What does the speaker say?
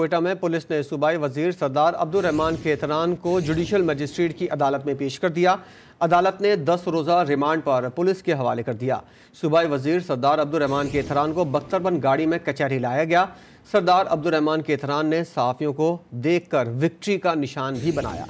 कोयटा में पुलिस ने सूबाई वज़ीर सरदार अब्दुलरहमान केतरान को जुडिशल मजिस्ट्रेट की अदालत में पेश कर दिया। अदालत ने 10 रोज़ा रिमांड पर पुलिस के हवाले कर दिया। सूबाई वज़ीर सरदार अब्दुलरहमान केतरान को बख्तरबंद गाड़ी में कचहरी लाया गया। सरदार अब्दुलरहमान केतरान ने सहाफ़ियों को देखकर विक्ट्री का निशान भी बनाया।